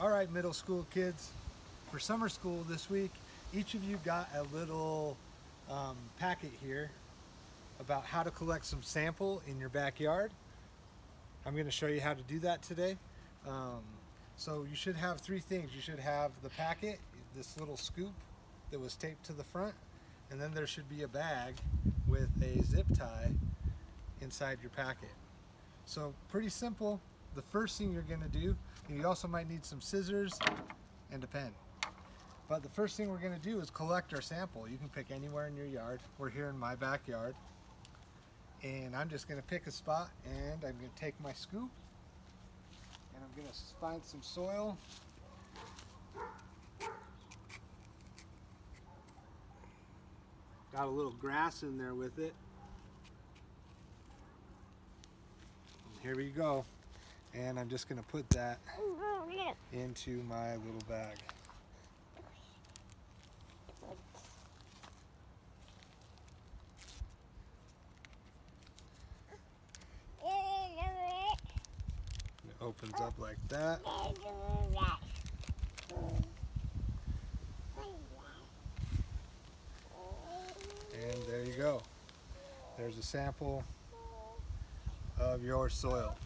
All right, middle school kids, for summer school this week, each of you got a little um, packet here about how to collect some sample in your backyard. I'm going to show you how to do that today. Um, so you should have three things. You should have the packet, this little scoop that was taped to the front, and then there should be a bag with a zip tie inside your packet. So pretty simple. The first thing you're going to do, you also might need some scissors and a pen. But the first thing we're going to do is collect our sample. You can pick anywhere in your yard. We're here in my backyard. And I'm just going to pick a spot and I'm going to take my scoop and I'm going to find some soil. Got a little grass in there with it. And here we go. And I'm just going to put that into my little bag. It opens up like that. And there you go. There's a sample of your soil.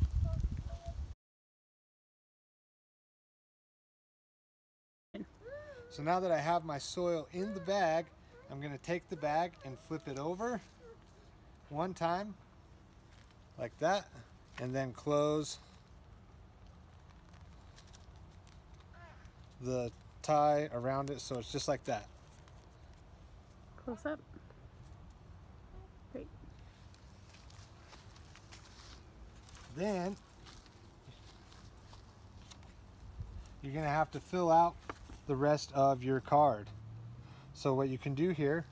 So now that I have my soil in the bag, I'm going to take the bag and flip it over one time like that and then close the tie around it so it's just like that. Close up. Great. Then you're going to have to fill out the rest of your card. So what you can do here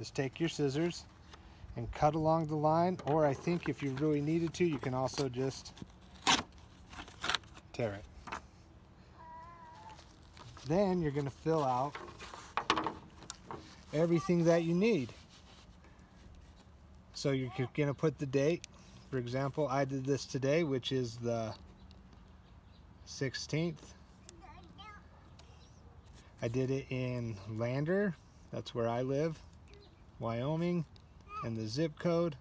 is take your scissors and cut along the line or I think if you really needed to you can also just tear it. Then you're going to fill out everything that you need. So you're going to put the date. For example, I did this today, which is the 16th. I did it in Lander, that's where I live, Wyoming, and the zip code.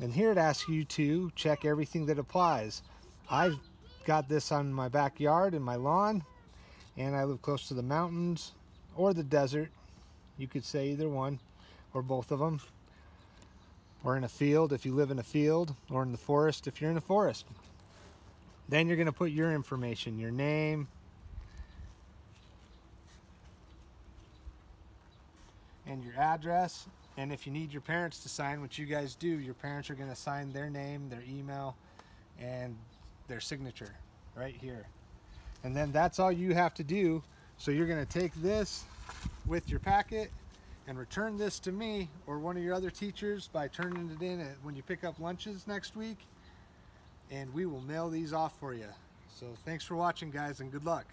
And here it asks you to check everything that applies. I've got this on my backyard and my lawn, and I live close to the mountains or the desert. You could say either one, or both of them. Or in a field if you live in a field, or in the forest if you're in a forest. Then you're going to put your information, your name, and your address. And if you need your parents to sign, what you guys do, your parents are going to sign their name, their email, and their signature right here. And then that's all you have to do. So you're going to take this with your packet and return this to me or one of your other teachers by turning it in when you pick up lunches next week and we will mail these off for you. So thanks for watching guys and good luck.